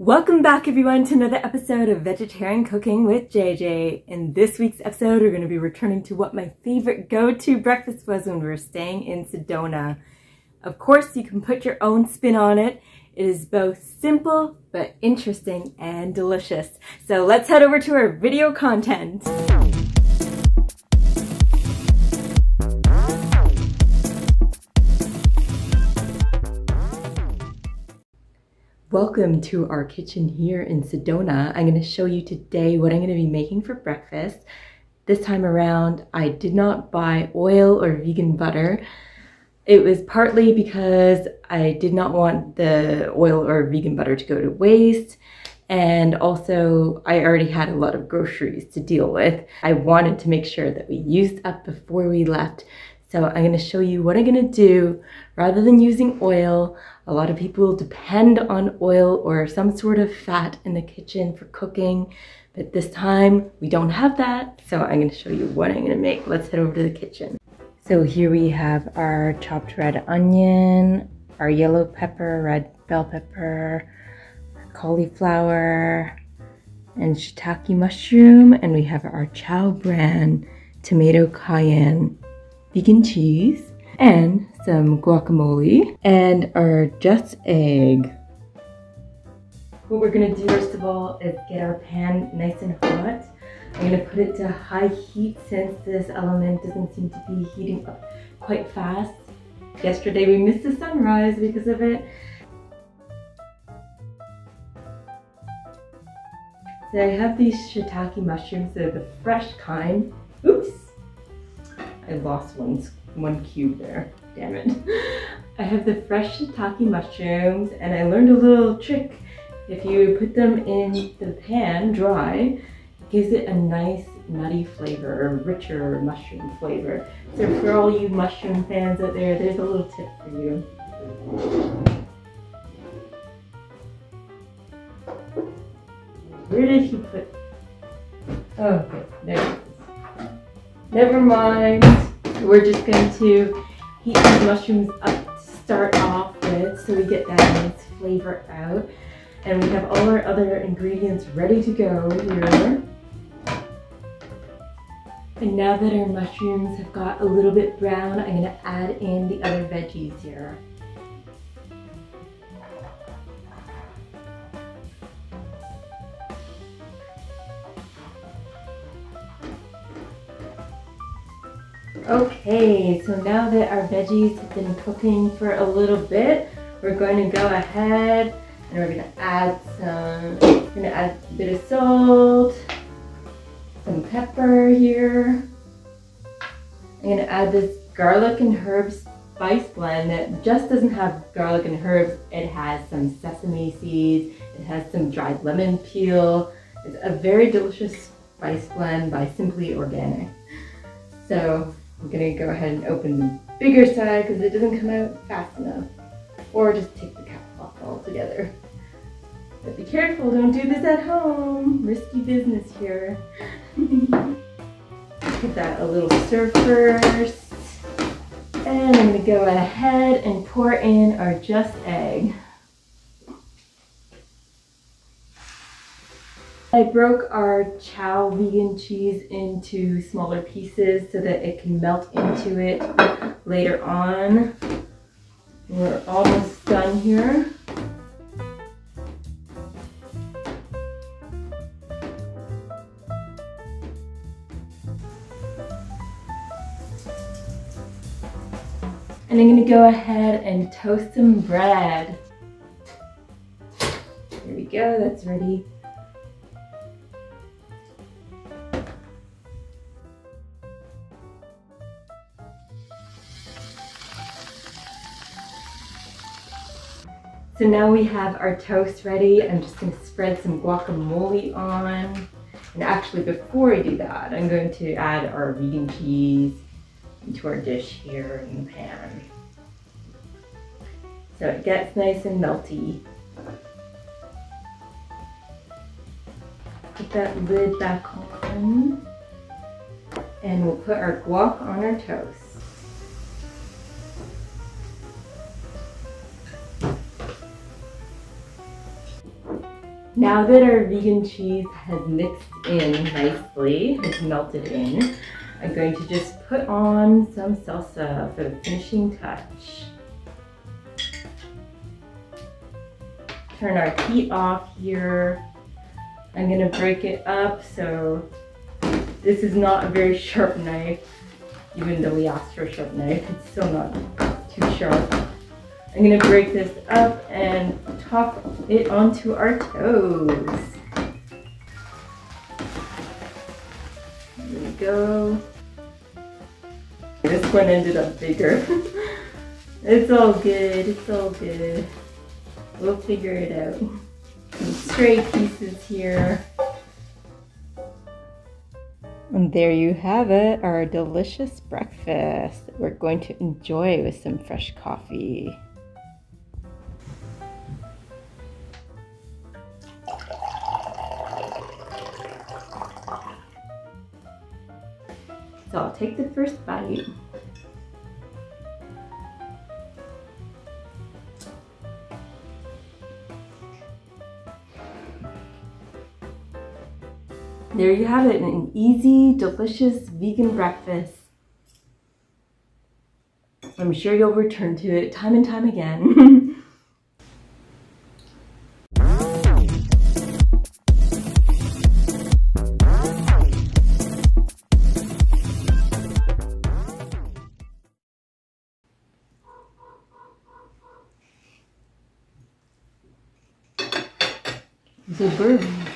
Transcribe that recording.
Welcome back everyone to another episode of Vegetarian Cooking with JJ. In this week's episode, we're going to be returning to what my favorite go-to breakfast was when we were staying in Sedona. Of course, you can put your own spin on it. It is both simple, but interesting and delicious. So let's head over to our video content. Welcome to our kitchen here in Sedona. I'm going to show you today what I'm going to be making for breakfast. This time around, I did not buy oil or vegan butter. It was partly because I did not want the oil or vegan butter to go to waste. And also, I already had a lot of groceries to deal with. I wanted to make sure that we used up before we left. So I'm going to show you what I'm going to do rather than using oil. A lot of people depend on oil or some sort of fat in the kitchen for cooking, but this time we don't have that. So I'm gonna show you what I'm gonna make. Let's head over to the kitchen. So here we have our chopped red onion, our yellow pepper, red bell pepper, cauliflower, and shiitake mushroom, and we have our Chao bran, tomato cayenne, vegan cheese, and some guacamole and our just egg. What we're gonna do first of all is get our pan nice and hot. I'm gonna put it to high heat since this element doesn't seem to be heating up quite fast. Yesterday we missed the sunrise because of it. So I have these shiitake mushrooms, they're the fresh kind. I lost one, one cube there damn it. I have the fresh shiitake mushrooms and I learned a little trick. If you put them in the pan dry, it gives it a nice nutty flavor, or richer mushroom flavor. So for all you mushroom fans out there, there's a little tip for you. Where did he put? Oh, okay, there. Never mind. We're just going to heat these mushrooms up to start off with so we get that nice flavor out. And we have all our other ingredients ready to go here. And now that our mushrooms have got a little bit brown, I'm gonna add in the other veggies here. Okay, so now that our veggies have been cooking for a little bit, we're going to go ahead and we're going to add some, we're going to add a bit of salt, some pepper here. I'm going to add this garlic and herb spice blend that just doesn't have garlic and herbs. It has some sesame seeds, it has some dried lemon peel. It's a very delicious spice blend by Simply Organic. So I'm gonna go ahead and open the bigger side because it doesn't come out fast enough. Or just take the cap off altogether. But be careful, don't do this at home. Risky business here. Give that a little stir first. And I'm gonna go ahead and pour in our just egg. I broke our Chao vegan cheese into smaller pieces so that it can melt into it later on. We're almost done here. And I'm gonna go ahead and toast some bread. There we go, that's ready. So now we have our toast ready. I'm just gonna spread some guacamole on. And actually before I do that, I'm going to add our vegan cheese into our dish here in the pan. So it gets nice and melty. Put that lid back on. And we'll put our guac on our toast. Now that our vegan cheese has mixed in nicely, it's melted in, I'm going to just put on some salsa for the finishing touch. Turn our heat off here. I'm gonna break it up so this is not a very sharp knife, even though we asked for a sharp knife, it's still not too sharp. I'm gonna break this up and top it onto our toes. There we go. This one ended up bigger. it's all good, it's all good. We'll figure it out. Some stray pieces here. And there you have it, our delicious breakfast that we're going to enjoy with some fresh coffee. So I'll take the first bite. There you have it, an easy, delicious vegan breakfast. I'm sure you'll return to it time and time again. Bird